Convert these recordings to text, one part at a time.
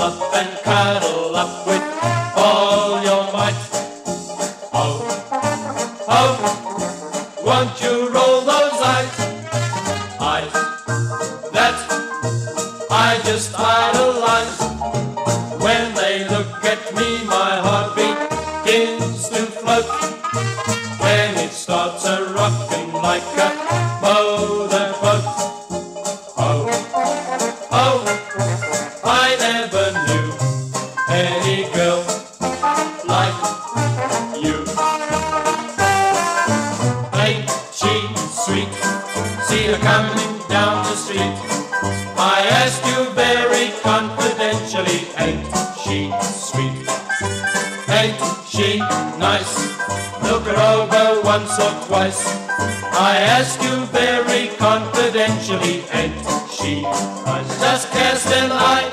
Up and cuddle up with all your might. Oh, oh, won't you roll those eyes? Eyes that I just eyed. see her coming down the street. I ask you very confidentially, ain't she sweet? Ain't she nice? Look her over once or twice. I ask you very confidentially, ain't she nice? Just cast an eye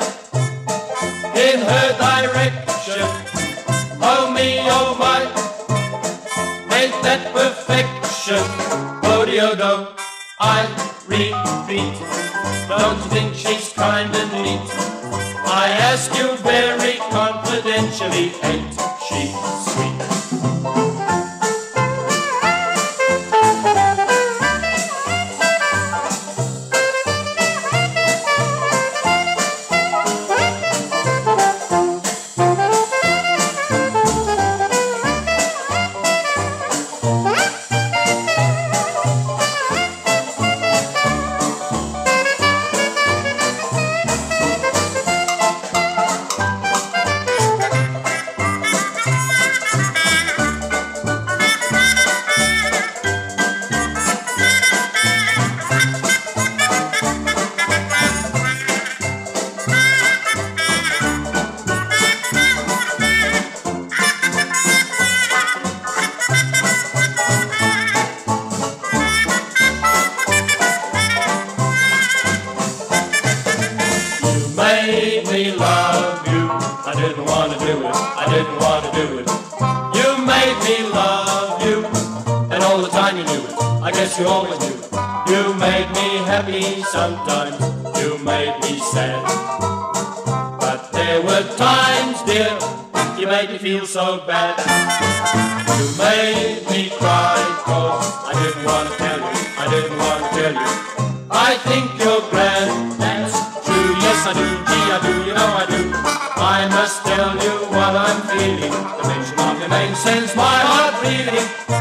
in her direction. Oh me, oh my, ain't that perfection? Rodeo dough. I repeat, don't you think she's kind and neat? I ask you made me love you. I didn't want to do it. I didn't want to do it. You made me love you. And all the time you knew it. I guess you always knew it. You made me happy sometimes. You made me sad. But there were times, dear, you made me feel so bad. You made me cry cause I didn't want to tell you. I didn't want to tell you. I think you're grand. I do. Gee, I do. You know I do. I must tell you what I'm feeling. The mention of your name sends my heart reeling.